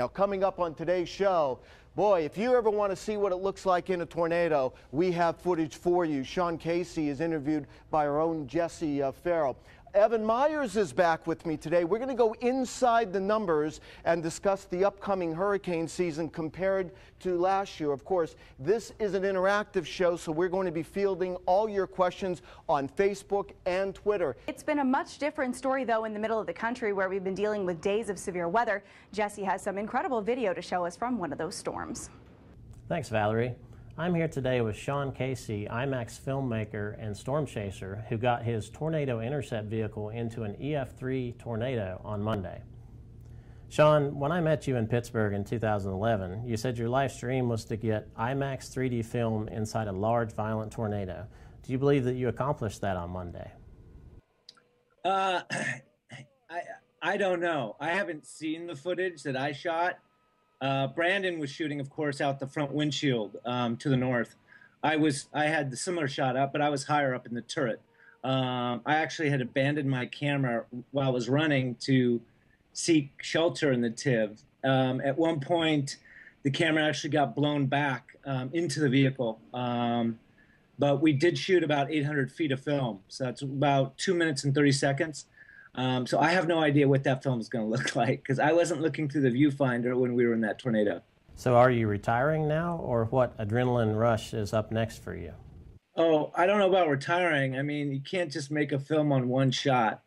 Now, coming up on today's show, boy, if you ever want to see what it looks like in a tornado, we have footage for you. Sean Casey is interviewed by our own Jesse uh, Ferrell. Evan Myers is back with me today. We're going to go inside the numbers and discuss the upcoming hurricane season compared to last year. Of course, this is an interactive show, so we're going to be fielding all your questions on Facebook and Twitter. It's been a much different story, though, in the middle of the country where we've been dealing with days of severe weather. Jesse has some incredible video to show us from one of those storms. Thanks, Valerie. I'm here today with Sean Casey, IMAX filmmaker and storm chaser, who got his Tornado Intercept vehicle into an EF3 tornado on Monday. Sean, when I met you in Pittsburgh in 2011, you said your life dream was to get IMAX 3D film inside a large, violent tornado. Do you believe that you accomplished that on Monday? Uh, I I don't know. I haven't seen the footage that I shot. Uh, Brandon was shooting, of course, out the front windshield um, to the north. I was I had the similar shot up, but I was higher up in the turret. Um, I actually had abandoned my camera while I was running to seek shelter in the TIV. Um, at one point, the camera actually got blown back um, into the vehicle. Um, but we did shoot about 800 feet of film, so that's about two minutes and 30 seconds. Um, so I have no idea what that film is going to look like because I wasn't looking through the viewfinder when we were in that tornado. So are you retiring now, or what adrenaline rush is up next for you? Oh, I don't know about retiring. I mean, you can't just make a film on one shot.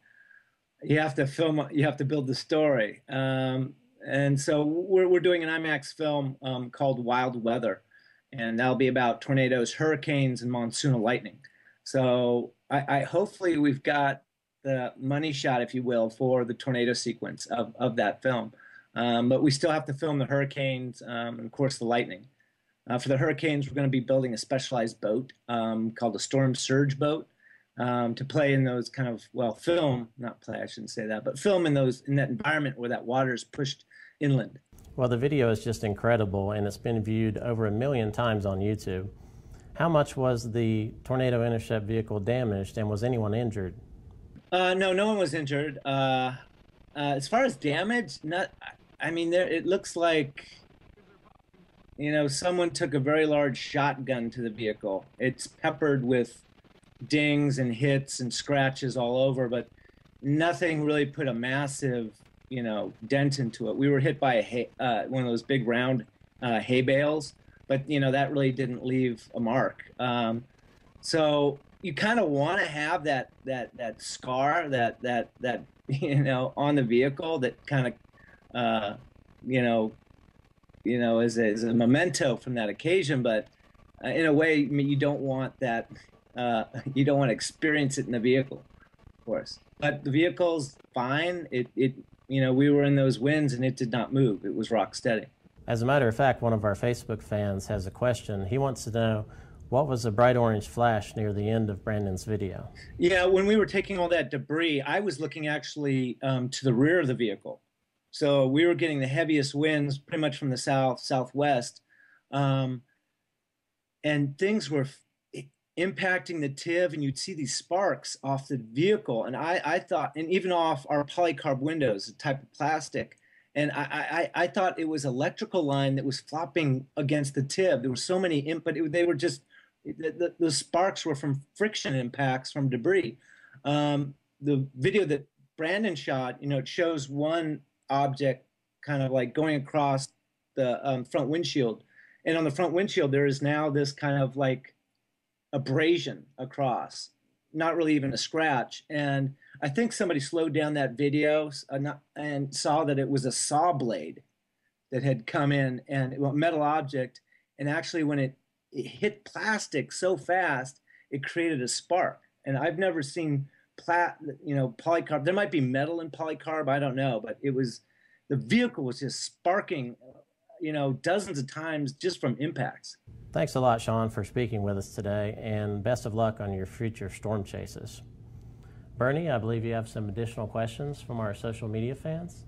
You have to film. You have to build the story. Um, and so we're we're doing an IMAX film um, called Wild Weather, and that'll be about tornadoes, hurricanes, and monsoonal lightning. So I, I hopefully we've got the money shot, if you will, for the tornado sequence of, of that film. Um, but we still have to film the hurricanes um, and, of course, the lightning. Uh, for the hurricanes, we're going to be building a specialized boat um, called a storm surge boat um, to play in those kind of well, film not play. I shouldn't say that, but film in those in that environment where that water is pushed inland. Well, the video is just incredible, and it's been viewed over a million times on YouTube. How much was the tornado intercept vehicle damaged, and was anyone injured? Uh, no, no one was injured. Uh, uh, as far as damage, not. I mean, there. It looks like, you know, someone took a very large shotgun to the vehicle. It's peppered with dings and hits and scratches all over, but nothing really put a massive, you know, dent into it. We were hit by a hay, uh, one of those big round uh, hay bales, but you know that really didn't leave a mark. Um, so you kind of want to have that that that scar that that that you know on the vehicle that kind of uh, you know you know as a, as a memento from that occasion but uh, in a way I mean, you don't want that uh, you don't want to experience it in the vehicle of course. But the vehicle's fine. It it you know we were in those winds and it did not move. It was rock steady. As a matter of fact one of our facebook fans has a question. He wants to know what was the bright orange flash near the end of Brandon's video? Yeah, when we were taking all that debris, I was looking actually um, to the rear of the vehicle. So we were getting the heaviest winds pretty much from the south, southwest. Um, and things were impacting the TIV, and you'd see these sparks off the vehicle. And I, I thought, and even off our polycarb windows, a type of plastic. And I, I, I thought it was electrical line that was flopping against the TIV. There were so many, it, they were just the, the, sparks were from friction impacts from debris. Um, the video that Brandon shot, you know, it shows one object kind of like going across the um, front windshield. And on the front windshield, there is now this kind of like abrasion across, not really even a scratch. And I think somebody slowed down that video uh, and saw that it was a saw blade that had come in and a metal object. And actually, when it it hit plastic so fast it created a spark. And I've never seen plat, you know, polycarb. There might be metal in polycarb, I don't know, but it was the vehicle was just sparking, you know, dozens of times just from impacts. Thanks a lot, Sean, for speaking with us today, and best of luck on your future storm chases. Bernie, I believe you have some additional questions from our social media fans.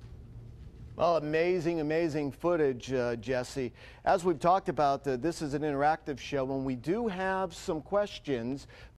Well, amazing, amazing footage, uh, Jesse. As we've talked about, uh, this is an interactive show, and we do have some questions